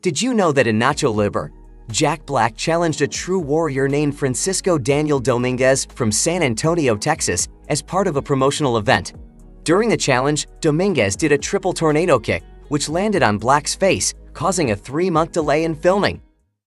Did you know that in Nacho Libre, Jack Black challenged a true warrior named Francisco Daniel Dominguez from San Antonio, Texas, as part of a promotional event? During the challenge, Dominguez did a triple tornado kick, which landed on Black's face, causing a three-month delay in filming.